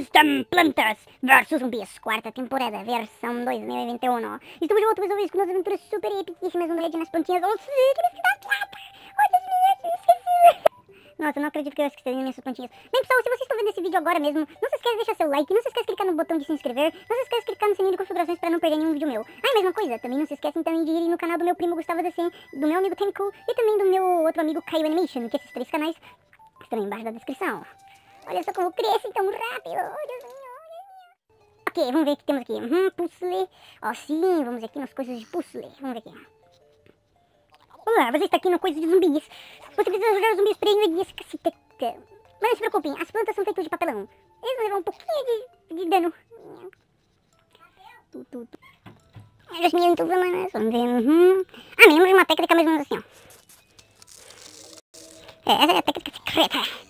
Custom Plantas vs Zumbis, quarta temporada, versão 2021. Estamos de volta mais uma vez com umas aventuras super epiquíssimas, um raid nas plantinhas. Minhas, esqueci. Nossa, eu não acredito que eu esqueci minhas plantinhas. Bem, pessoal, se vocês estão vendo esse vídeo agora mesmo, não se esqueça de deixar seu like, não se esqueça de clicar no botão de se inscrever, não se esqueça de clicar no sininho de configurações para não perder nenhum vídeo meu. Ah, e mesma coisa, também não se esqueçam também de ir no canal do meu primo Gustavo Dacen, do meu amigo Tenku e também do meu outro amigo Caio Animation, que esses três canais estão embaixo da descrição. Olha só como cresce tão rápido. Olha só, olha. Ok, vamos ver o que temos aqui. Uhum, puzzle. Ó, sim, vamos aqui nas coisas de puzzle. Vamos ver aqui. Olá, você está aqui no coisa de zumbis. Você precisa jogar os zumbis para invadir esse caceteta. Mas não se preocupem, as plantas são feitas de papelão. Eles vão levar um pouquinho de, de dano. Tu, tu, tu. Me tudo, mas vamos ver. Uhum. Ah, lembro de uma técnica mais ou menos assim, ó. É, essa é a técnica secreta.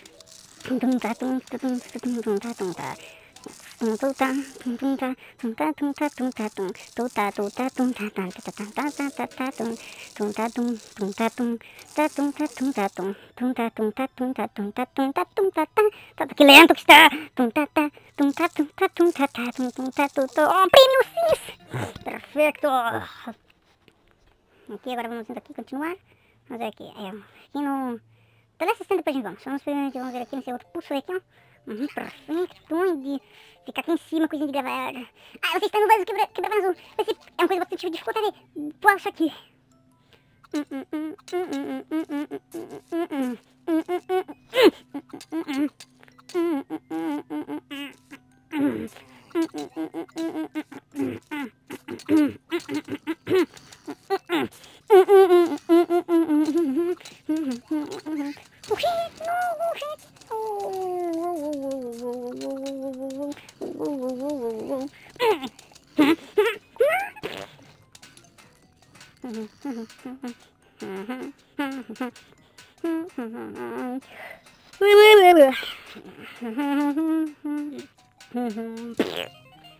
Que lento que está! Oh, prêmio Cis! Perfeito! Aqui, agora vamos aqui continuar. Vamos ver aqui. É, aqui no... Pela assistente depois vamos. Vamos, ver- vamos ver aqui nesse outro pulso aqui, ó. Uhum, perfeito. Onde? Ficar aqui em cima, coisinha de gravar. Ah, você está no vaso quebra, quebra vaso. Vai ser, é uma coisa bastante dificultada. Qual isso aqui?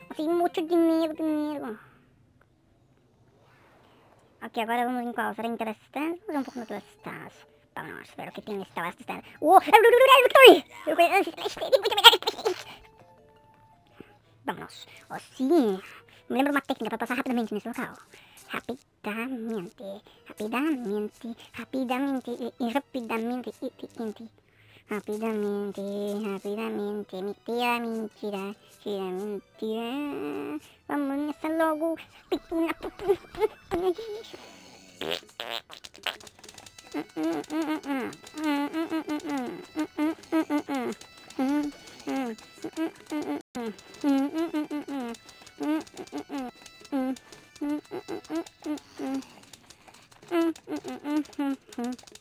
Assim, muito dinheiro, dinheiro. Ok, agora vamos em qual? Será interessante? Vamos ver um pouco no Telastas. Vamos ver o que tem nesse Telastas. Oh, Victory! Vamos. Oh, sim. Me lembro uma técnica para passar rapidamente nesse local. Rapidamente, rapidamente, rapidamente e, e rapidamente e, e, e, Rápidamente, rápidamente, mi tía mentira, será mentira. Vámonos al logo. Pipuna, pipuna. Mm-hmm.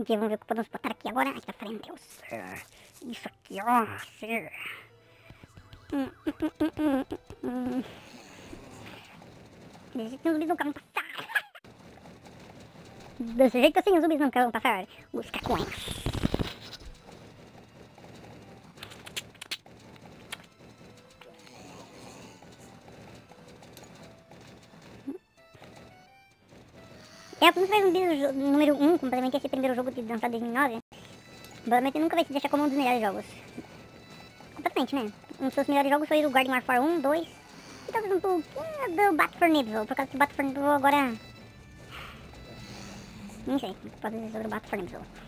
Aqui, vamos ver o que podemos botar aqui agora. Aqui pra frente. Deus. Isso aqui, ó. Hum, hum, hum, hum, hum, hum. Desse jeito os zumbis nunca vão passar. Desse jeito assim os zumbis nunca vão passar. Os cacões. É, como faz um vídeo número 1, um, completamente esse primeiro jogo de lançado em 2009, provavelmente nunca vai se deixar como um dos melhores jogos. Completamente, né? Um dos seus melhores jogos foi o Garden Warfare 1, 2, e talvez um pouquinho do Bat for Nibble, por causa que o Bat for Nibble agora... Não sei, pode dizer sobre o Bat for Nibble.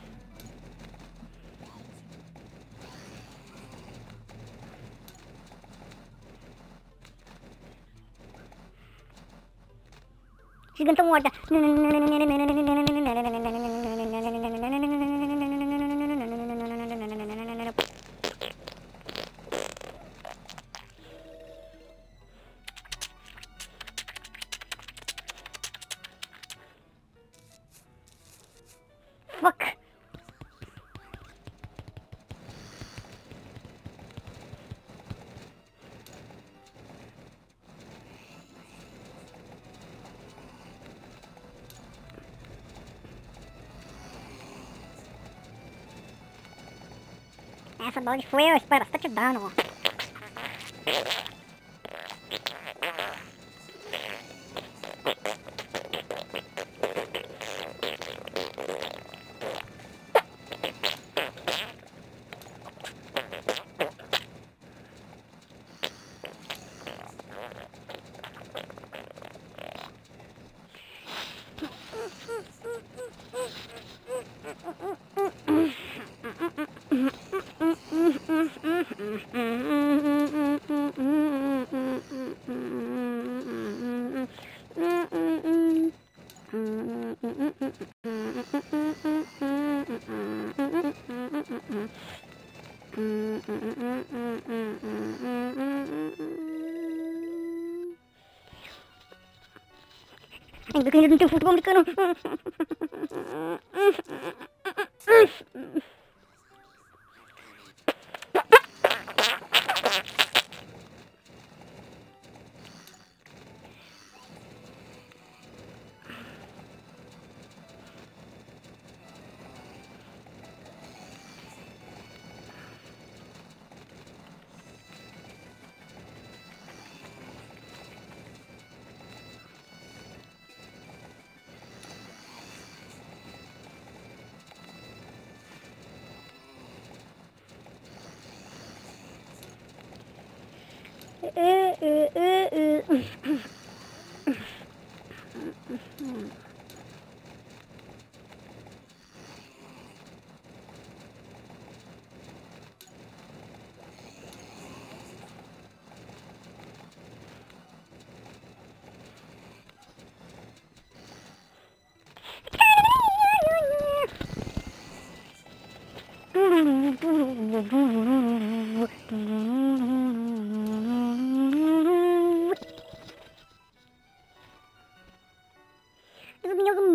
ಸಿಗಂತ ಮೂವತ್ತ Essa bola de fogo espera bastante dano. Ainda que ainda não tem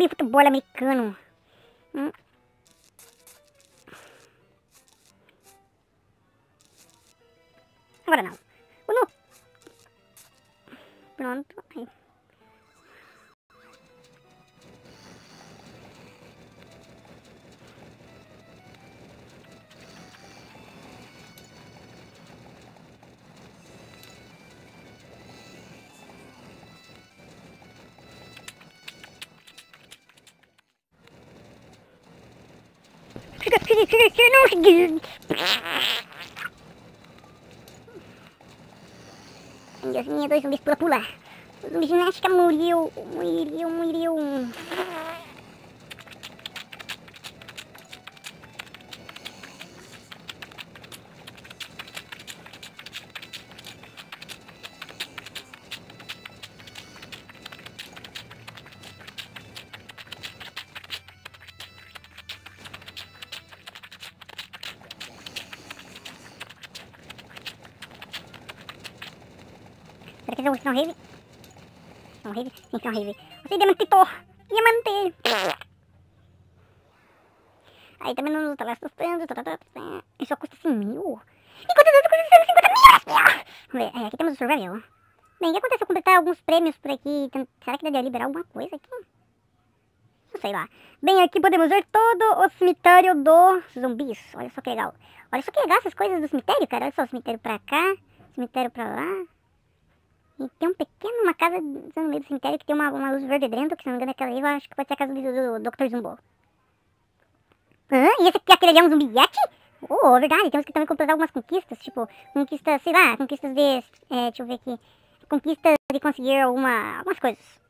zumbi futebol americano. Hum. Agora não. Pronto. Não segui. Deus minha, dois zumbis pula pula. O ginástica morreu, morreu, morreu. Será que esse é o Stone Rave? Stone Rave? Sim, Rave. Você diamante, Thor. Diamante. Aí também não Last of Us, tá, tá, tá, tá. Só custa 100 mil. Enquanto os outros custam 150 mil! Vamos ver, é, aqui temos o Survival. Bem, o que acontece se eu completar alguns prêmios por aqui? Será que daria liberar alguma coisa aqui? Não sei lá. Bem, aqui podemos ver todo o cemitério dos zumbis. Olha só que legal. Olha só que legal essas coisas do cemitério, cara. Olha só, cemitério pra cá, cemitério pra lá. E tem um pequeno, uma casa no meio do cemitério que tem uma, uma luz verde dentro, que se não me engano é aquela ali, eu acho que pode ser a casa do, do, do Dr. Zumbo. Hã? E esse aquele ali é um zumbiete? Oh, verdade, temos que também completar algumas conquistas, tipo, conquistas, sei lá, conquistas de, é, deixa eu ver aqui, conquistas de conseguir alguma, algumas coisas.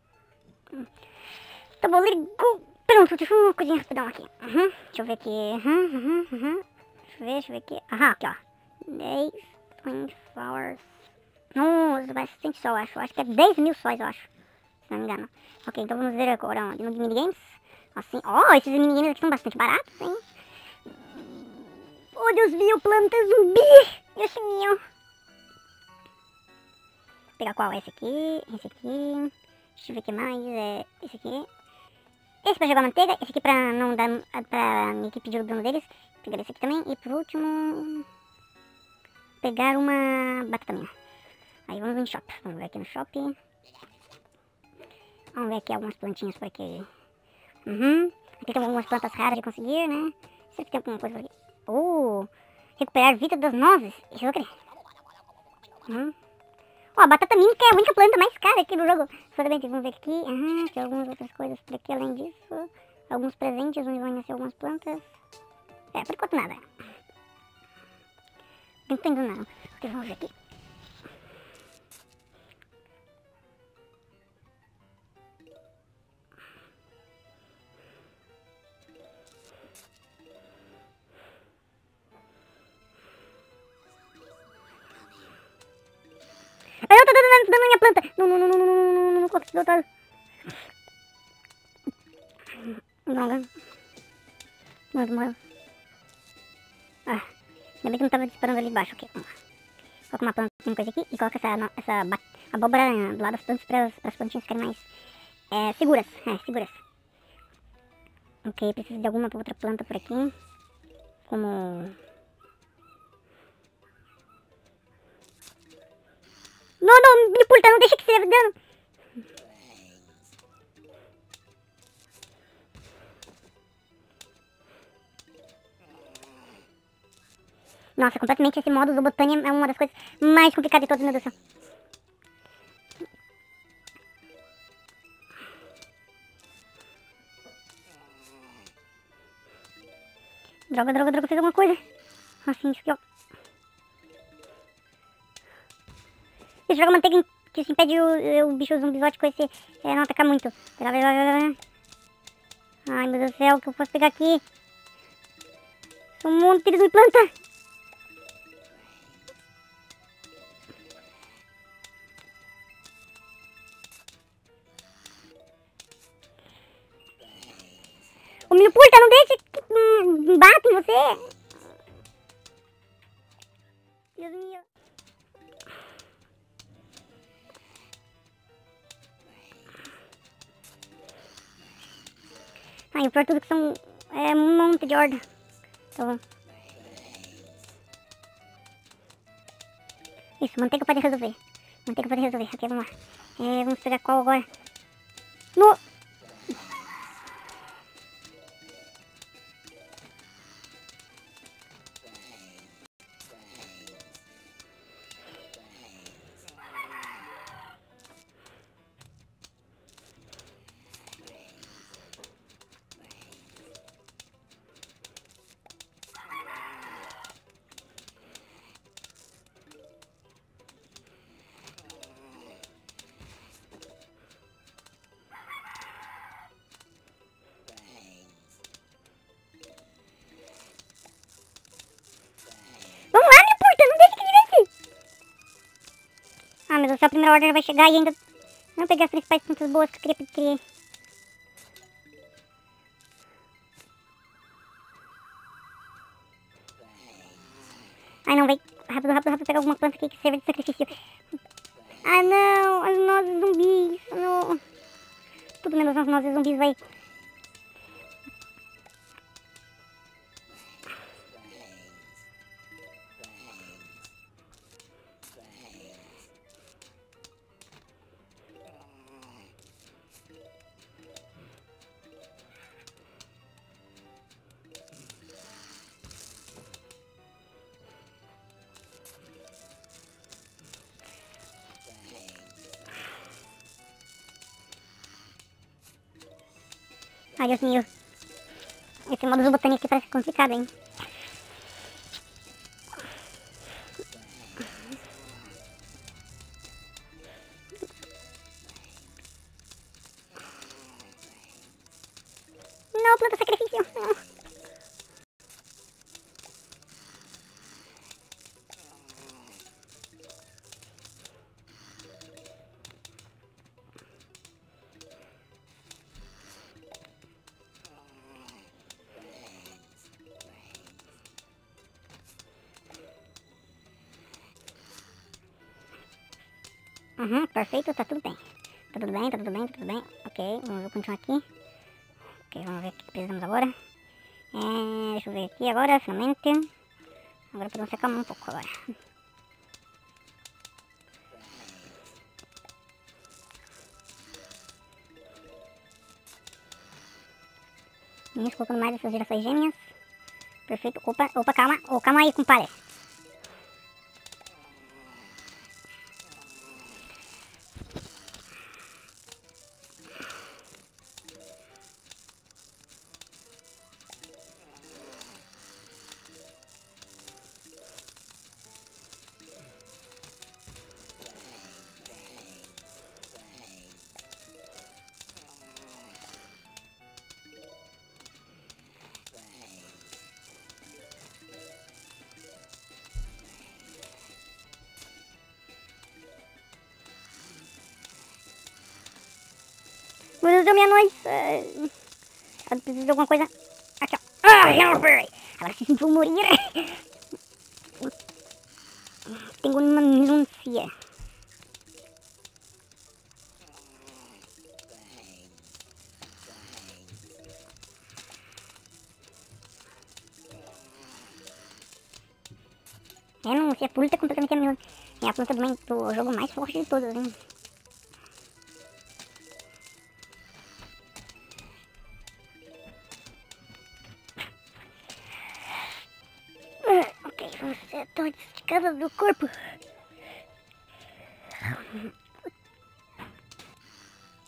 Tá bom, ligou. Pronto, deixa eu uma coisinha rapidão aqui. Uhum, deixa eu ver aqui. Uhum, uhum, uhum. Deixa eu ver, deixa eu ver aqui. Aham, aqui ó. 10, 20 flowers. Nossa, bastante sol, acho. Acho que é 10 mil sóis, eu acho. Se não me engano. Ok, então vamos ver agora onde? No minigames. Assim, ó, esses minigames aqui são bastante baratos, hein? Oh, Deus meu, planta zumbi! Deus meu! Vou pegar qual? Esse aqui, esse aqui. Deixa eu ver o que mais. É esse aqui. Esse pra jogar manteiga, esse aqui pra não dar. pra me pedir o dano deles. Pegar esse aqui também. E por último. Pegar uma batatinha. Aí vamos no shop. Vamos ver aqui no shop. Vamos ver aqui algumas plantinhas por aqui. Uhum. Aqui tem algumas plantas raras de conseguir, né? Será que tem alguma coisa por aqui? Oh! Recuperar vida das nozes. Isso eu querer. Uhum. Ó, a batata mímica é a única planta mais cara aqui no jogo. Solamente, vamos ver aqui. Aham, tem algumas outras coisas por aqui além disso. Alguns presentes onde vão nascer algumas plantas. É, por enquanto nada. Não tem nada. Ok, vamos ver aqui. Dando na minha planta. Não, não, não, não, não, não, não, não, não, consigo botar. Droga. Mas morreu. Ah, ainda bem que não tava disparando ali embaixo. Ok, vamos lá. Coloca uma planta, uma coisa aqui e coloca essa, no- essa abóbora do lado das plantas para as plantinhas ficarem mais é, seguras. É, seguras. Ok, preciso de alguma outra planta por aqui. Como Não, não, me pulta, não deixa que você dano. Nossa, completamente esse modo do Botânia é uma das coisas mais complicadas de todas, meu Deus do céu. Droga, droga, droga, fez alguma coisa. Assim, isso aqui, ó. Isso joga manteiga que isso impede o, o bicho zumbizótico esse é, não atacar muito. Ai meu Deus do céu, que eu posso pegar aqui? Um monte de planta. Tudo que são é um monte de horda. Então, isso, manteiga pode resolver. Manteiga pode resolver. Ok, vamos lá. É, vamos pegar qual agora? No... A primeira ordem vai chegar e ainda... Não peguei as principais plantas boas que eu queria. Ai, não, vem. Rápido, rápido, rápido, pegar alguma planta aqui que serve de sacrifício. Ai, Deus meu. Esse modo botânico aqui parece complicado, hein? Uhum, perfeito, tá tudo bem. Tá tudo bem, tá tudo bem, tá tudo bem. Ok, vamos continuar aqui. Ok, vamos ver o que precisamos agora. É, deixa eu ver aqui agora, finalmente. Agora podemos se acalmar um pouco agora. Isso, colocando mais essas girassóis gêmeas. Perfeito. Opa, opa, calma. Oh, calma aí, compadre. Deus, deu meia-noite. Ela precisa de alguma coisa. Aqui, ó. Ah, Helper! Ela se sentiu morir. Tenho uma minúcia. É, não, se a completamente a minha. É a planta do, do jogo mais forte de todos, hein? Ok, vamos ser tão esticada do corpo.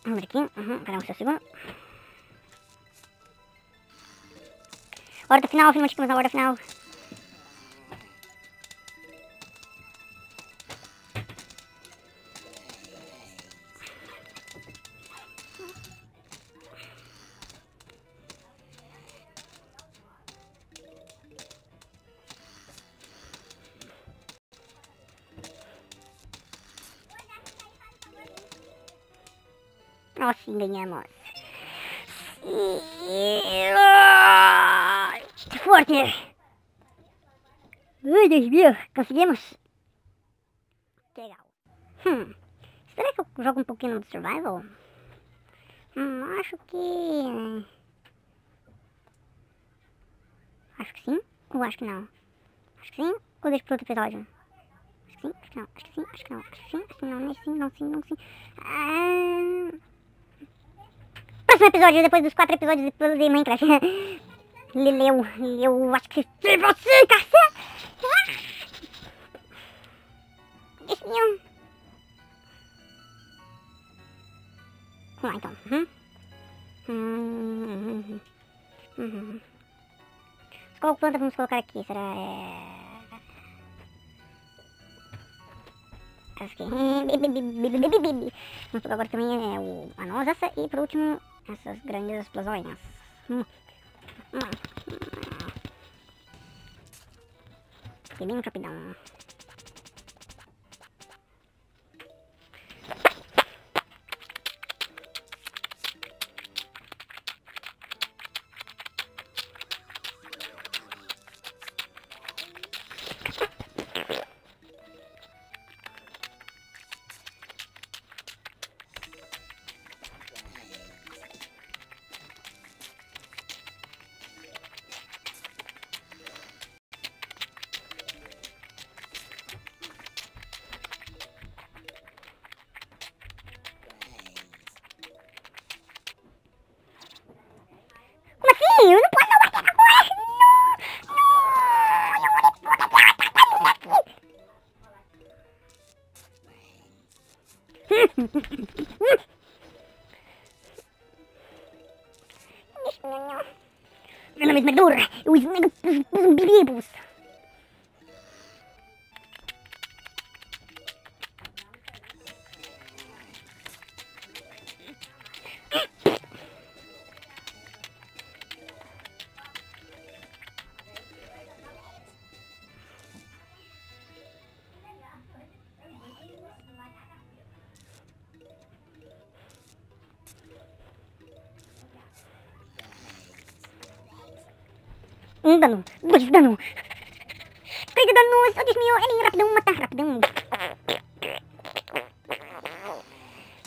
Vamos aqui. Uhum, cadê o seu segundo? Hora do final, finalmente estamos na hora final. Ganhamos. Forte! Ai, Deus meu, conseguimos? Legal. Hum, será que eu jogo um pouquinho de survival? Hum, acho que... Acho que sim, ou acho que não? Acho que sim, ou deixo para outro episódio? Acho que sim, acho que não, acho que sim, acho que não, acho que sim, acho que não, não, sim, não, sim, não, sim. Ah... Próximo episódio, depois dos quatro episódios de Minecraft. Leleu, eu acho que foi você, cacete! Bichinho. Vamos lá então. Hum, uhum. Qual planta vamos colocar aqui? Será... É... Que... Vamos colocar agora também é o... a noz essa e por último essas grandes explosões. Hum. Hum. E bem rapidão. Meu nome é Madura, eu esmago os bebês. Dano, dois dano. Três de dano, só desmiou ele rapidão, matar rapidão.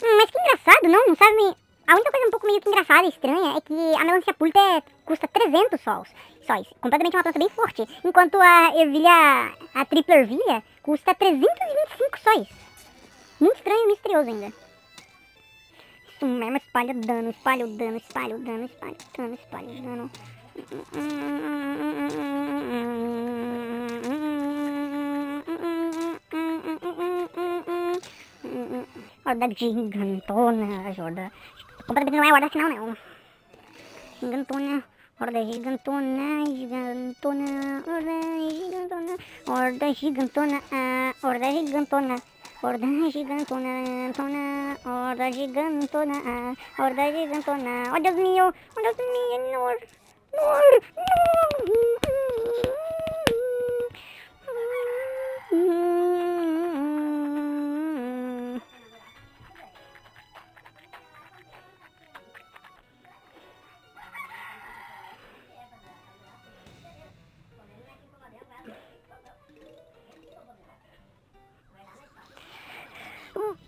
Hum, mas que engraçado, não? Não sabe... A única coisa um pouco meio que engraçada e estranha é que a melancia pulta é- custa 300 sols. Sóis. Completamente uma planta bem forte. Enquanto a ervilha, a tripla ervilha, custa 325 sóis. Muito estranho e misterioso ainda. Isso mesmo, espalha dano, espalha o dano, espalha o dano, espalha o dano, espalha o dano. Horda gigantona, horda. Completamente não é horda final, não. Gigantona, horda gigantona, gigantona, horda gigantona, horda gigantona, horda gigantona. Horda gigantona, tona, horda gigantona, horda gigantona. Deus mío, oh Deus mío, Nor, Nor, Nor.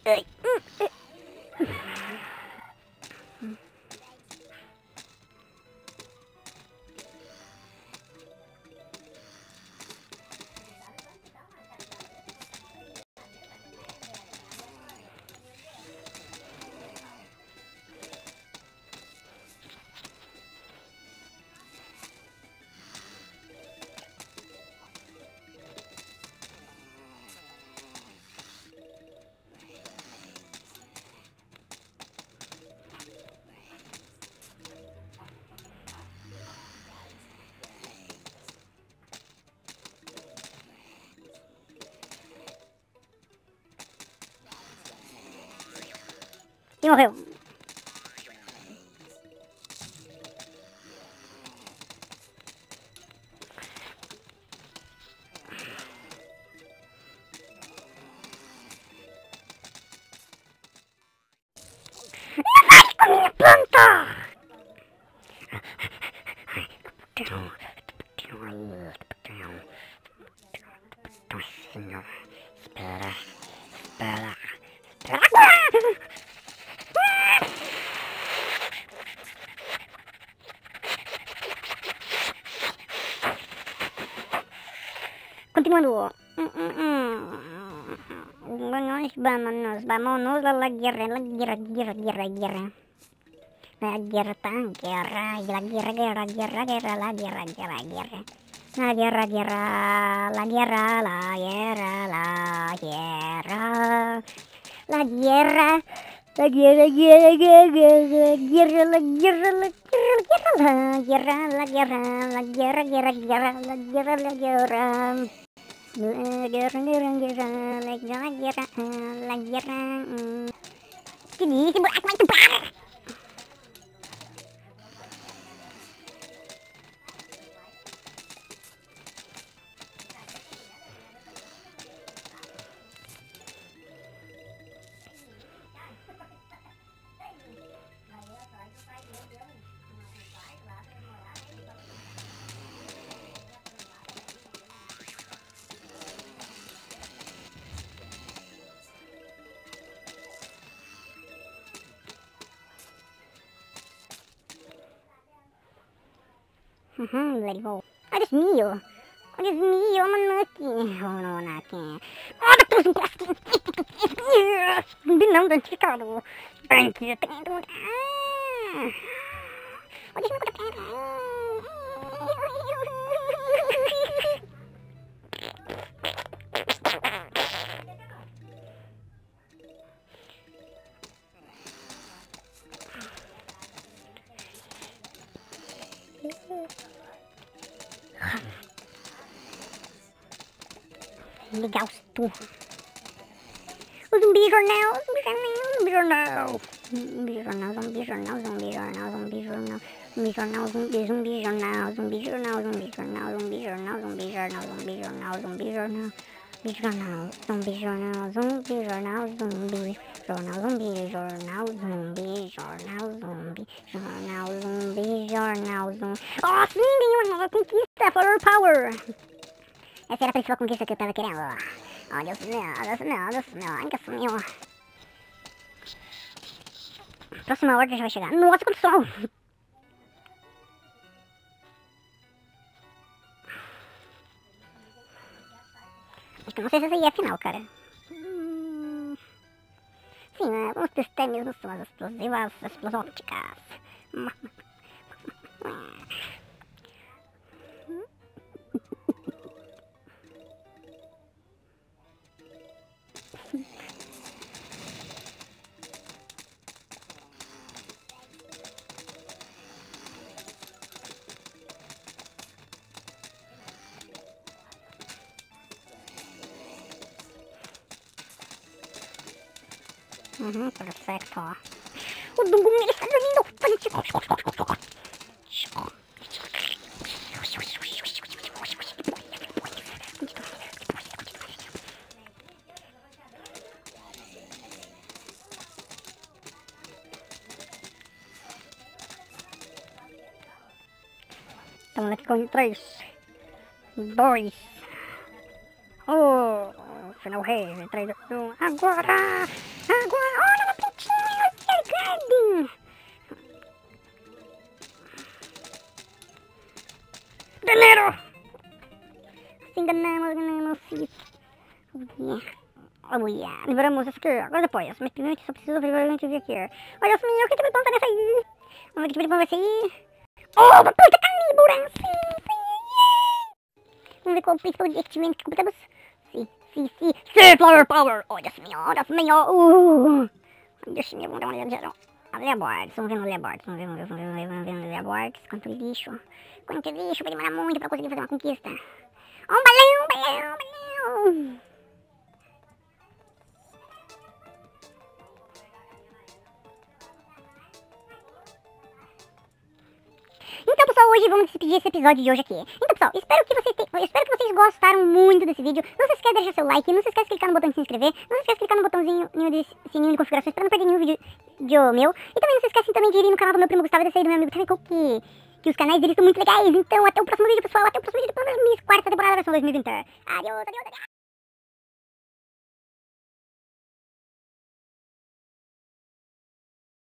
Ai, E morreu. Vámonos, vámonos, a la guerra, la guerra, guerra, guerra, guerra. La guerra, tan guerra, la guerra, guerra, guerra, guerra, la guerra, guerra, guerra. La guerra, guerra, la guerra, la guerra, la guerra. La guerra, la guerra, guerra, guerra, guerra, la guerra, la guerra, la guerra, la guerra, la guerra, guerra, guerra, la guerra, la guerra. Gini, timbul itu tebar. Uhum, let it go. Olha esse mio. Olha esse mio, manaki. Oh, no, manaki. Olha tudo em plástico. Não identificado. Branquinho, tem Ah. Olha esse meu da pedra. Ligar os turros. O zumbi jornal, zumbi jornal, zumbi jornal. Zumbi jornal, zumbi jornal, zumbi jornal, zumbi jornal. Zumbi jornal, zumbi, zumbi jornal, zumbi jornal, zumbi jornal, zumbi jornal, zumbi jornal, zumbi jornal, zumbi jornal. Zumbi jornal, zumbi jornal, zumbi jornal, zumbi jornal, zumbi jornal, zumbi jornal, zumbi jornal, zumbi jornal, zumbi. Oh, uma nova conquista, Flower Power. Essa era a principal conquista que eu tava querendo. Ó, Deus meu, Deus meu, Deus meu, ai que sumiu. Próxima ordem já vai chegar. Nossa, quanto sol! Acho que não sei se essa aí é a final, cara. Hum, Sim, né? Vamos testar mesmo as explosivas, as Uhum, perfeito. O Dungo ele está dormindo. Estamos aqui com três, dois, oh, final rei, três, um, agora, agora, Yeah. Liberamos essa aqui, agora depois. Mas primeiro só preciso primeiramente ver aqui. Olha só, menino, o que tipo de planta nessa aí? Vamos ver que tipo de planta vai sair. Oh, planta carnívora! Sim, sim, Vamos ver qual o principal adquirimento que completamos. Sim, sim, sim. Sim, Flower Power! Olha só, olha só, uh! Deixa eu dar uma olhada. A Leabords, vamos ver no Leabords, vamos ver, vamos ver, vamos ver, vamos ver no Leabords. Quanto lixo. Quanto lixo, vai demorar muito pra conseguir fazer uma conquista. Um balão, balão, balão. Hoje vamos despedir esse episódio de hoje aqui. Então, pessoal, espero que, vocês te... espero que vocês gostaram muito desse vídeo. Não se esqueça de deixar seu like, não se esqueça de clicar no botão de se inscrever, não se esqueça de clicar no botãozinho de sininho de configurações para não perder nenhum vídeo de meu. E também não se esqueça também de ir no canal do meu primo Gustavo e do meu amigo Travico, que, que os canais deles são muito legais. Então, até o próximo vídeo, pessoal. Até o próximo vídeo, pelo menos quarta temporada da versão 2020. Adeus, adeus, adeus.